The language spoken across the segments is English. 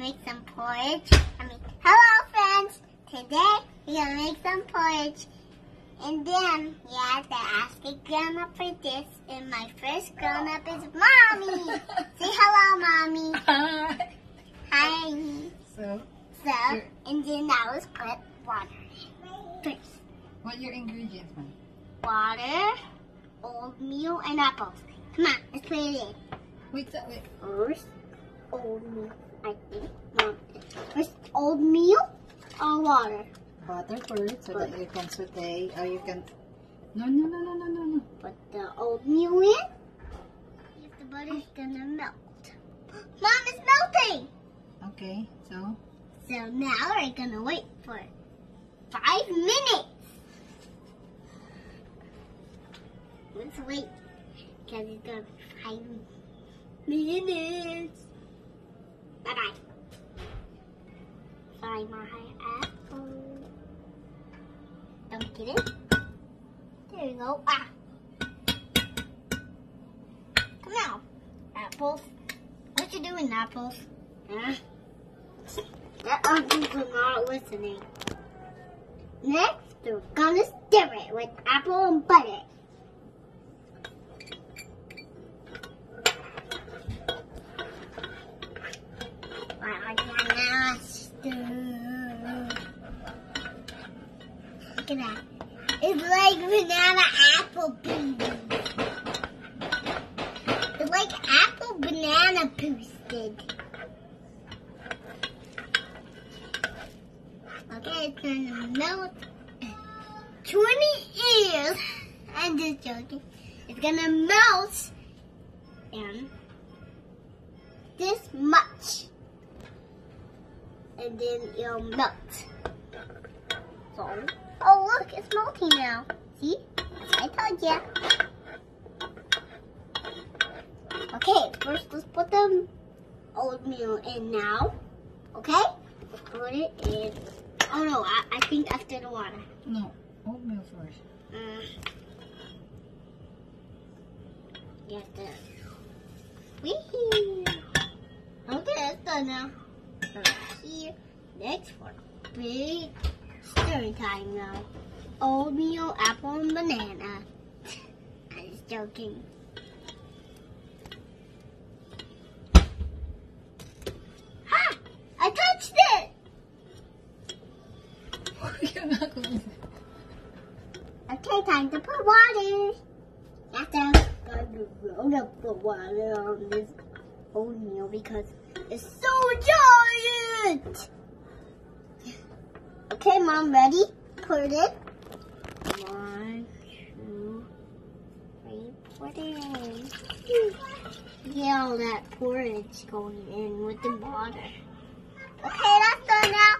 gonna make some porridge. I mean, hello friends! Today we're gonna make some porridge. And then have to ask a up for this. And my first grown up is mommy. Say hello, mommy. Hi. Hi. So, So, and then now let's put water. First, what are your ingredients, man? water, oatmeal, and apples. Come on, let's put it in. Wait, wait. First, oatmeal, I think. Mom. First, oatmeal or water? Butter first so that you can saute. Or you can. No, no, no, no, no, no, no. Put the oatmeal in. If the butter's gonna melt. Mom, it's melting! Okay, so. So now we're gonna wait for five minutes. Let's wait, because it's gonna be five minutes. Bye bye. Sorry, my apple. Don't get it. There you go. Ah. Come now, apples. What you doing, apples? Huh? That apples are not listening. Next, we're gonna stir it with apple and butter. I cannot stir. At that. It's like banana apple pie. It's like apple banana toasted. Okay, it's gonna melt. 20 years. I'm just joking. It's gonna melt in this much. And then it'll melt. So, oh look, it's melting now. See? I told ya. Okay, first let's put the oatmeal in now. Okay? Let's put it in. Oh no, I, I think after the water. No, oatmeal first. Uh, have to. Wee! Okay, it's done now. Here, next one. Big stirring time now. Oatmeal, apple, and banana. I'm just joking. Ha! I touched it! You're not going Okay, time to put water. After I'm gonna put water on this oatmeal because it's so giant. Okay, mom, ready? Put it in. One, two, three, put it in. Hmm. Yeah, all that porridge going in with the water. Okay, that's done now. Now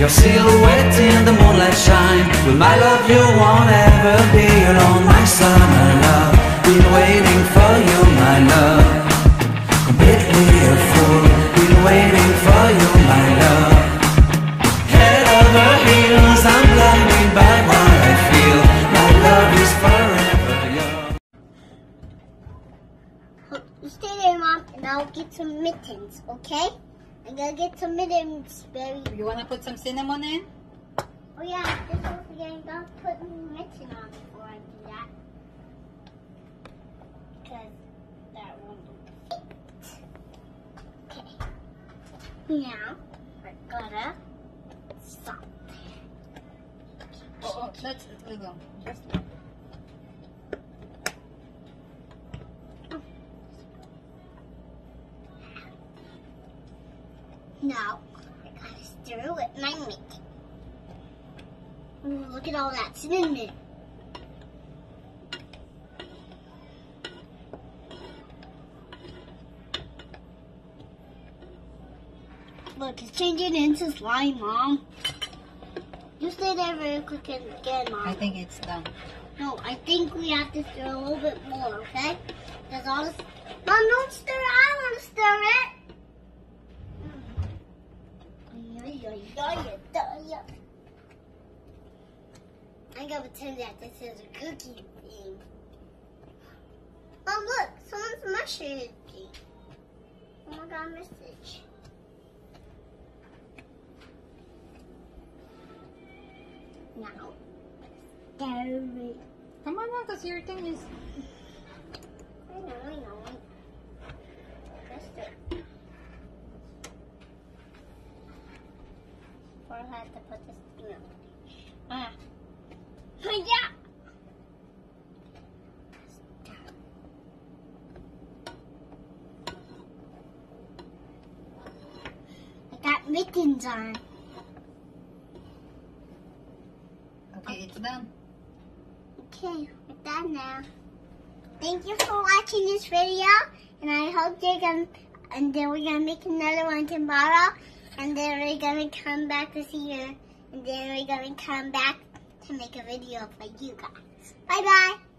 your silhouette in the moonlight shine. With my love, you won't ever be alone. My summer love, been waiting for you, my love. Completely a fool, been waiting for you, my love. Head over heels, I'm blinded by what I feel. My love is forever yours. You stay there, Mom, and I'll get some mittens, okay? I'm gonna get some mittens, baby. You wanna put some cinnamon in? Oh yeah, just don't forget about putting mitten on before I do that. Because that won't fit. Okay. Now, we're gonna salt. Oh, oh that's ito. Just Now, I gotta stir it with my mitt. Ooh, look at all that cinnamon. Look, it's changing into slime, Mom. You stay there very quick and again, Mom. I think it's done. No, I think we have to stir a little bit more, okay? There's all this. Mom, don't stir it. I want to stir it. I'm gonna pretend that this is a cookie thing. Oh, look, someone's messaging. Oh my god, message. Now, it. Come on because your thing is... I know, I know. Just it. Or I have to put this thing up. Ah. Yeah. I got mittens on. Okay, it's done. Okay, we're done now. Thank you for watching this video, and I hope you're gonna, and then we're gonna make another one tomorrow, and then we're gonna come back to see you, and then we're gonna come back to make a video for you guys. Bye bye.